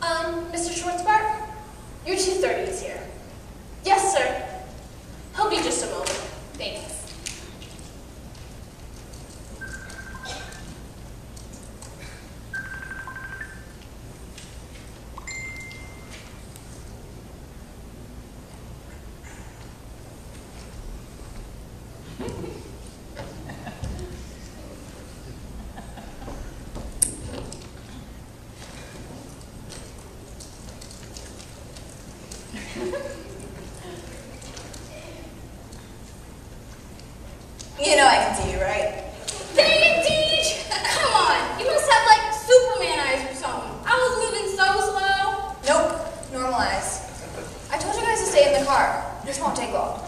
Um, Mr. Schwartzbart, your 230 is here. Yes, sir. He'll be just a moment. Thanks. You know I can see you, right? Dang it, Deej! Come on, you must have like Superman eyes or something. I was moving so slow. Nope. Normal eyes. I told you guys to stay in the car. This won't take long.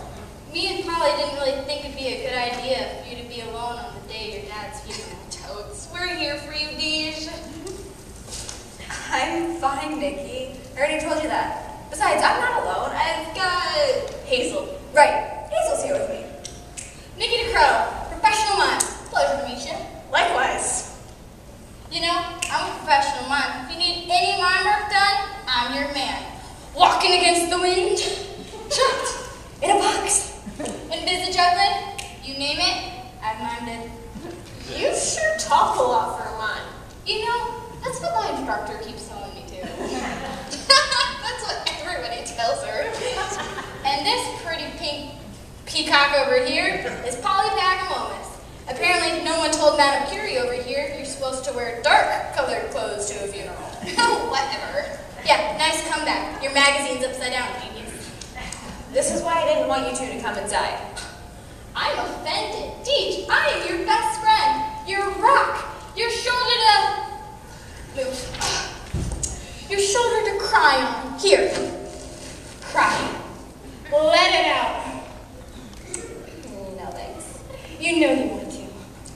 Me and Polly didn't really think it'd be a good idea for you to be alone on the day of your dad's funeral. Totes, we're here for you, Deej. I'm fine, Nikki. I already told you that. Besides, I'm not alone. I've got Hazel. Right. Hazel's here with me. Nikki DeCrow, professional mime. Pleasure to meet you. Likewise. You know, I'm a professional mime. If you need any mime work done, I'm your man. Walking against the wind. Trapped In a box. in busy juggling. You name it, I've mimed it. You sure talk a lot for a mime. You know, that's what my instructor keeps telling me to. That's what everybody tells her. And this pretty pink peacock over here is Polypagamomus. Apparently, no one told Madame Curie over here you're supposed to wear dark colored clothes to a funeral. Oh, whatever. Yeah, nice comeback. Your magazine's upside down, genius. This is why I didn't want you two to come inside. I'm offended. Deej, I am your best friend. Your rock. Your shoulder to... Move. Your shoulder to cry on. Here. Cry. Let it out. No thanks. You know you want to.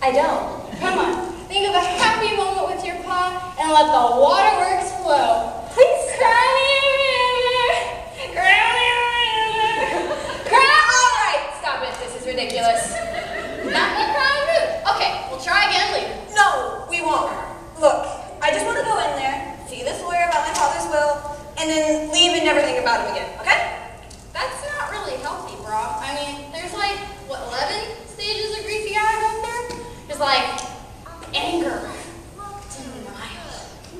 I don't. Come on. Think of a happy moment with your pa and let the waterworks flow. Please Cry me a river. Cry me a river. Cry. All right, stop it. This is ridiculous. Not in a crying mood. Okay, we'll try again later. No, we won't. Look, I just want to go in there, see this lawyer about my father's will, and then leave and never think about him again, okay? That's not really healthy, bro. I mean, there's like, what, 11 stages of grief you gotta go through? There's like anger, denial,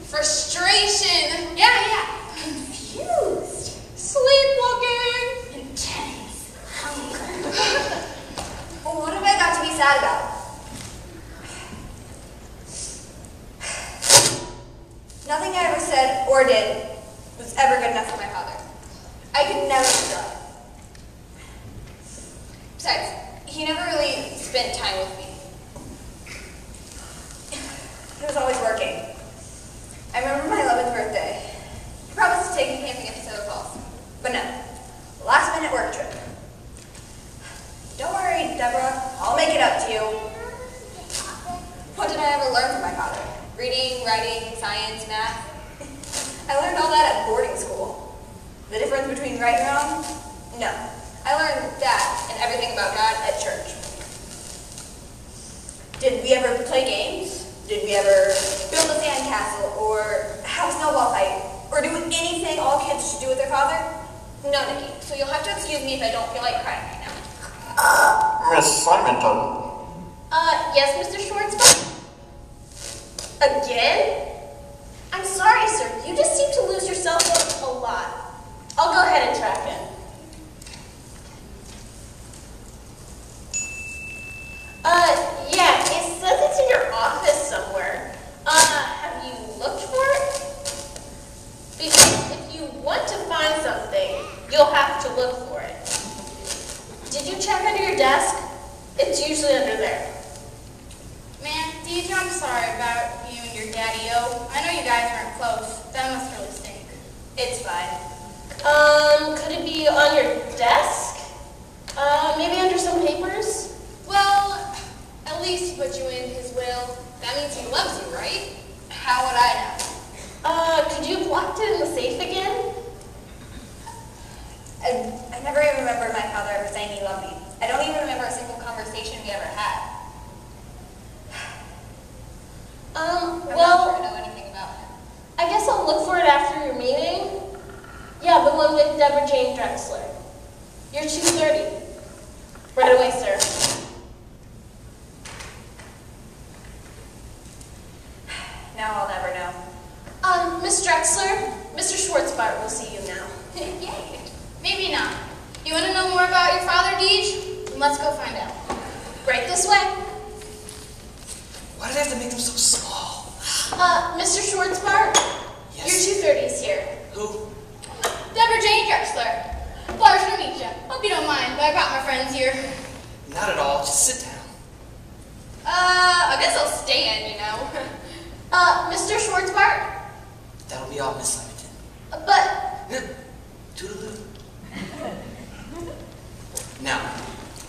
Frustration. yeah, yeah, confused, sleepwalking, intense hunger. Well, what have I got to be sad about? Nothing I ever said or did was ever good enough for my father. I could never forgive him. Besides, he never really spent time with me. He was always working. I remember my 11th birthday. He promised to take me camping at Pacific Falls. But no, last minute work trip. Don't worry, Deborah. I'll make it up to you. What did I ever learn from my father? Reading, writing, science, math. I learned all that at boarding school. The difference between right and wrong? No. I learned that and everything about God at church. Did we ever play games? Did we ever build a sandcastle or have a snowball fight? Or do anything all kids should do with their father? No, Nikki. So you'll have to excuse me if I don't feel like crying right now. Miss Simonton, Uh, yes, Mr. Schwartzbach? Again? I'm sorry, sir. You just seem to lose yourself a lot. I'll go ahead and track him. Um, could it be on your desk? Uh, maybe under some papers? Well, at least he put you in his will. That means he loves you, right? How would I know? Uh, could you have locked it in the safe again? I, I never even remember my father ever saying he loved me. I don't even remember a single conversation we ever had. Deborah Jane Drexler. You're 230. Right away, sir. Now I'll never know. Um, Miss Drexler, Mr. Schwartzbart will see you now. Yay. Maybe not. You want to know more about your father, Deej? Then Let's go find out. Right this way. Why did I have to make them so small? Uh, Mr. Schwartzbart, Yes. your 230's here. Who? Deborah Jane Drexler. Pleasure to meet you. Hope you don't mind, but I brought my friends here. Not at all. Just sit down. Uh, I guess I'll stand, you know. Uh, Mr. Schwartzbart, That'll be all, Miss Simonton. uh, but, Toodaloo. now,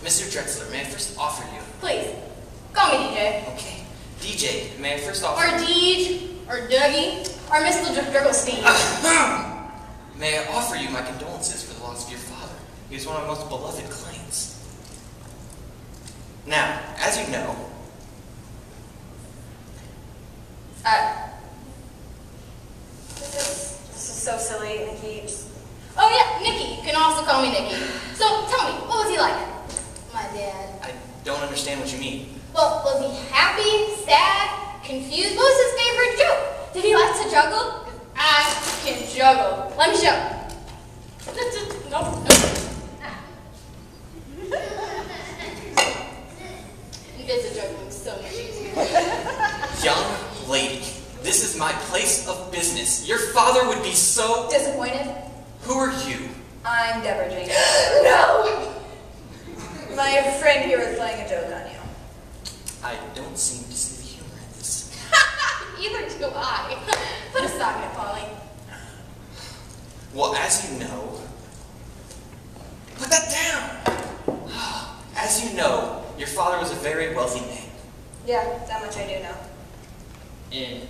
Mr. Drexler, may I first offer you? Please, call me DJ. Okay. DJ, may I first offer... Or Deej, or Dougie, or Mr. Drigglestein. May I offer you my condolences for the loss of your father. He was one of my most beloved clients. Now, as you know, Uh, this is, this is so silly, Nikki. Just- Oh yeah, Nikki. You can also call me Nikki. So tell me, what was he like? My dad. I don't understand what you mean. Well, was he happy, sad, confused? What was his favorite joke? Did he like to juggle? 'Cause I can juggle. Let me show. Nope, nope. It's a juggling so much easier. Young lady, this is my place of business. Your father would be so. Disappointed? Who are you? I'm Deborah Jane. no! My friend here was playing a joke on you. I don't seem to see the humor in this. Either do I. Put a sock in it, Polly. Well, as you know, put that down. As you know, your father was a very wealthy man, Yeah, that much I do know. and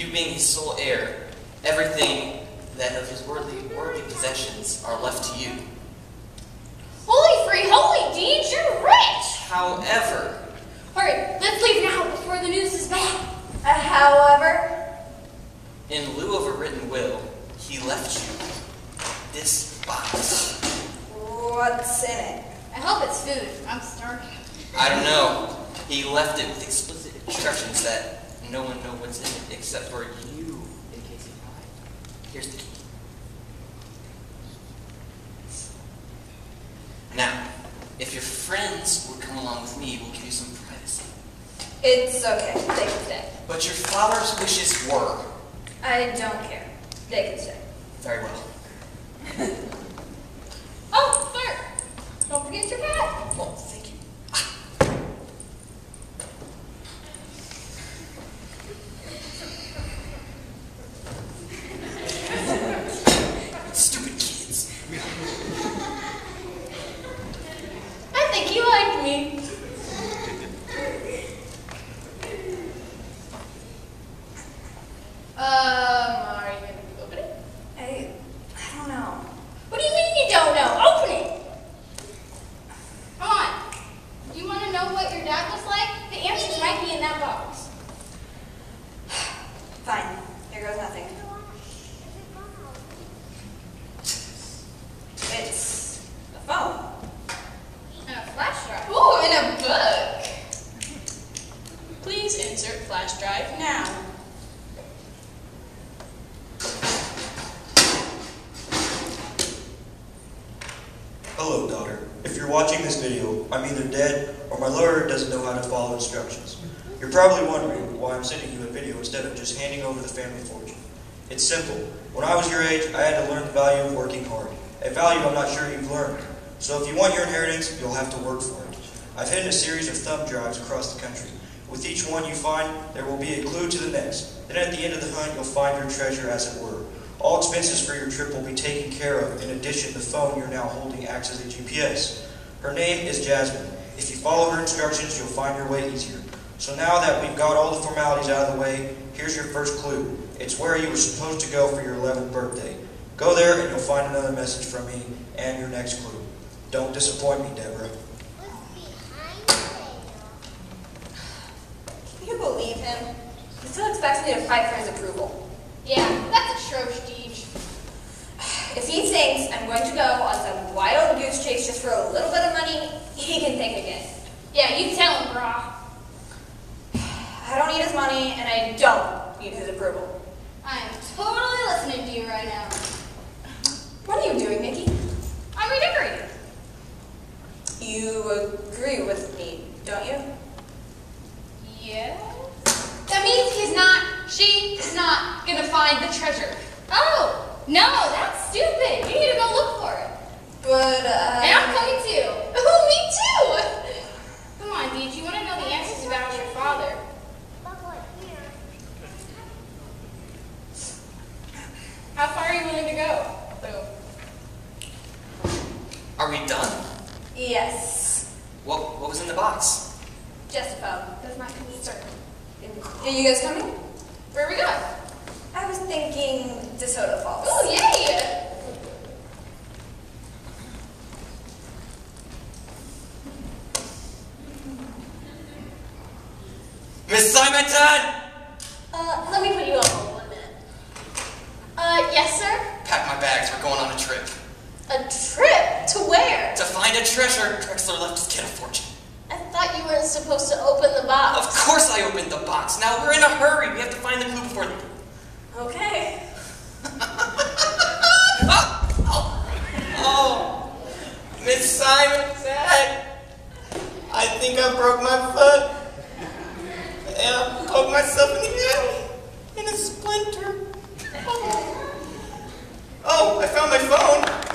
you being his sole heir, everything that of his worldly, worldly possessions are left to you. Holy free, holy Deej, you're rich! However, Hurry, let's leave now before the news is bad. Uh, however, in lieu of a written will, he left you this box. what's in it? I hope it's food. I'm starving. I don't know. He left it with explicit instructions that no one know what's in it except for you, in case you find. Here's the key. Now, if your friends would come along with me, we'll give you some privacy. It's okay. They can stay. But your father's wishes were I don't care. They can stay. very well. Oh, sir! Don't forget your hat. Well, thank you. Stupid kids. I think he liked me. Um, are you gonna open it? I, I don't know. What do you mean you don't know? Open it! Come on. Do you want to know what your dad was like? The answers might be in that box. Fine. Here goes nothing. It's a phone. And a flash drive. Ooh, in a book. Please insert flash drive now. Hello, daughter. If you're watching this video, I'm either dead or my lawyer doesn't know how to follow instructions. You're probably wondering why I'm sending you a video instead of just handing over the family fortune. It's simple. When I was your age, I had to learn the value of working hard, a value I'm not sure you've learned. So if you want your inheritance, you'll have to work for it. I've hidden a series of thumb drives across the country. With each one you find, there will be a clue to the next. Then at the end of the hunt, you'll find your treasure as it were. All expenses for your trip will be taken care of. In addition, the phone you're now holding acts as a GPS. Her name is Jasmine. If you follow her instructions, you'll find your way easier. So now that we've got all the formalities out of the way, here's your first clue. It's where you were supposed to go for your 11th birthday. Go there and you'll find another message from me and your next clue. Don't disappoint me, Deborah. Can you believe him? He still expects me to fight for his approval. Yeah, that's a Shrosh Deej. If he thinks I'm going to go on some wild goose chase just for a little bit of money, he can think again. Yeah, you tell him, brah. I don't need his money, and I don't need his approval. I am totally listening to you right now. What are you doing, Mickey? I'm redecorating. You agree with me, don't you? Yes? That means he's not, she is not gonna find the treasure. Oh, no, that's stupid. You need to go look for it. But, uh... And I'm coming too. Oh, me too! Come on, Deej, you want to know the answers about your father. How far are you willing to go? Are we done? Yes. What, what was in the box? Just a phone. That's my concern. Are you guys coming? Where are we going? I was thinking DeSoto Falls. Oh, yay! Miss Simonton! Uh, let me put you on hold one minute. Uh, yes, sir? Pack my bags, we're going on a trip. A trip? To where? To find a treasure, Drexler left his kid a fortune. I thought you weren't supposed to open the box. Of course I opened the box. Now we're in a hurry. We have to find the clue before they do. Okay. oh, oh, oh, Miss Simonton! I think I broke my foot. And I poked myself in the head in a splinter. Oh, oh I found my phone.